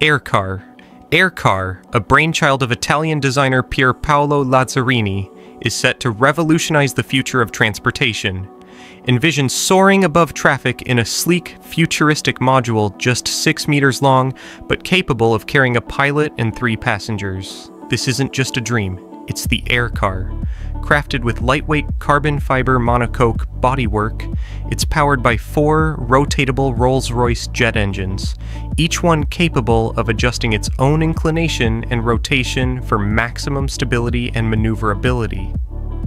Aircar. Aircar, a brainchild of Italian designer Pier Paolo Lazzarini, is set to revolutionize the future of transportation. Envision soaring above traffic in a sleek, futuristic module just 6 meters long, but capable of carrying a pilot and three passengers. This isn't just a dream, it's the Aircar. Crafted with lightweight carbon fiber monocoque bodywork, it's powered by four rotatable Rolls Royce jet engines, each one capable of adjusting its own inclination and rotation for maximum stability and maneuverability.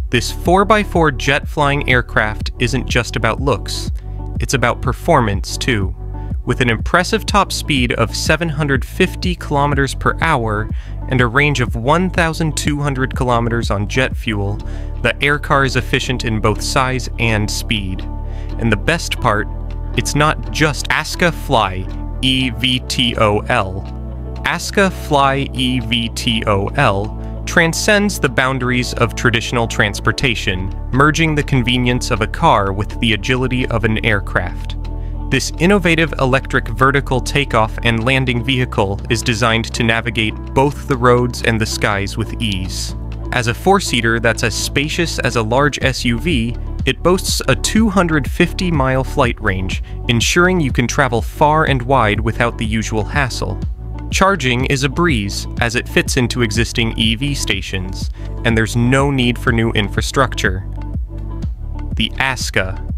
This 4x4 jet flying aircraft isn't just about looks, it's about performance too. With an impressive top speed of 750 kilometers per hour and a range of 1,200 kilometers on jet fuel, the aircar is efficient in both size and speed. And the best part, it's not just ASKA Fly EVTOL. ASKA Fly EVTOL transcends the boundaries of traditional transportation, merging the convenience of a car with the agility of an aircraft. This innovative electric vertical takeoff and landing vehicle is designed to navigate both the roads and the skies with ease. As a four seater that's as spacious as a large SUV, it boasts a 250 mile flight range, ensuring you can travel far and wide without the usual hassle. Charging is a breeze, as it fits into existing EV stations, and there's no need for new infrastructure. The ASKA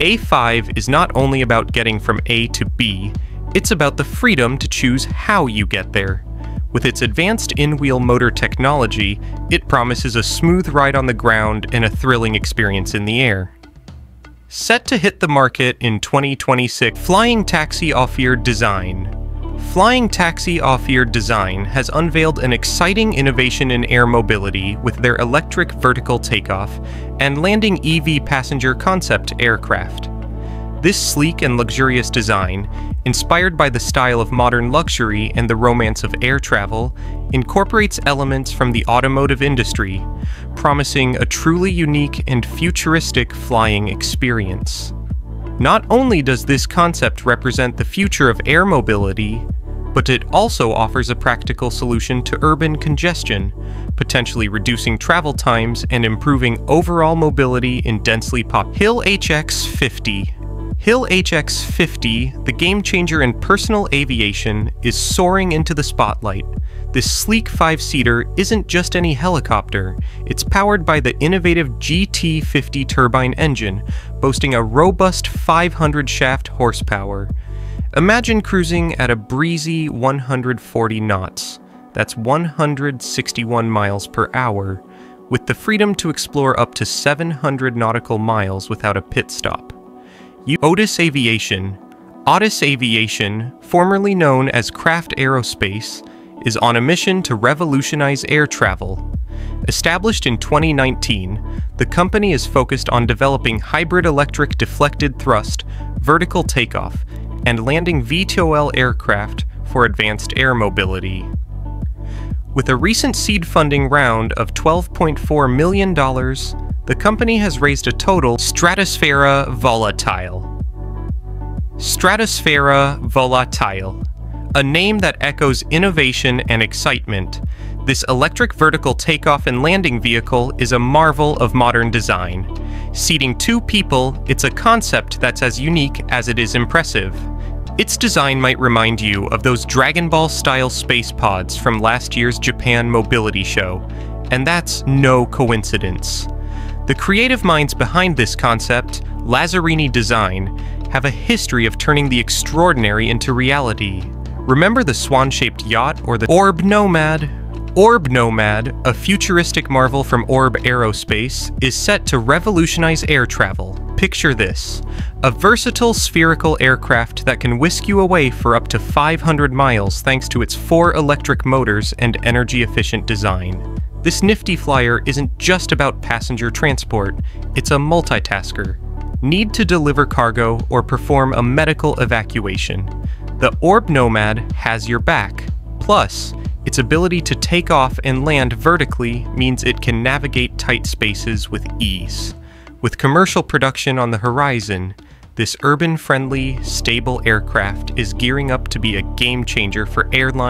a5 is not only about getting from A to B, it's about the freedom to choose how you get there. With its advanced in-wheel motor technology, it promises a smooth ride on the ground and a thrilling experience in the air. Set to hit the market in 2026, Flying Taxi Aufeer Design Flying Taxi Aufeer Design has unveiled an exciting innovation in air mobility with their electric vertical takeoff and landing EV passenger concept aircraft. This sleek and luxurious design, inspired by the style of modern luxury and the romance of air travel, incorporates elements from the automotive industry, promising a truly unique and futuristic flying experience. Not only does this concept represent the future of air mobility, but it also offers a practical solution to urban congestion, potentially reducing travel times and improving overall mobility in densely pop. Hill HX50 Hill HX50, the game changer in personal aviation, is soaring into the spotlight. This sleek five seater isn't just any helicopter, it's powered by the innovative GT50 turbine engine, boasting a robust 500 shaft horsepower. Imagine cruising at a breezy 140 knots, that's 161 miles per hour, with the freedom to explore up to 700 nautical miles without a pit stop. Odys Aviation Odys Aviation, formerly known as Craft Aerospace, is on a mission to revolutionize air travel. Established in 2019, the company is focused on developing hybrid electric deflected thrust, vertical takeoff, and landing VTOL aircraft for advanced air mobility. With a recent seed funding round of $12.4 million, the company has raised a total Stratosfera Volatile. Stratosfera Volatile, a name that echoes innovation and excitement. This electric vertical takeoff and landing vehicle is a marvel of modern design. Seating two people, it's a concept that's as unique as it is impressive. Its design might remind you of those Dragon Ball style space pods from last year's Japan Mobility Show, and that's no coincidence. The creative minds behind this concept, Lazzarini Design, have a history of turning the extraordinary into reality. Remember the swan shaped yacht or the Orb Nomad? Orb Nomad, a futuristic marvel from Orb Aerospace, is set to revolutionize air travel. Picture this a versatile spherical aircraft that can whisk you away for up to 500 miles thanks to its four electric motors and energy efficient design. This nifty flyer isn't just about passenger transport, it's a multitasker. Need to deliver cargo or perform a medical evacuation. The Orb Nomad has your back. Plus, its ability to take off and land vertically means it can navigate tight spaces with ease. With commercial production on the horizon, this urban friendly, stable aircraft is gearing up to be a game changer for airlines.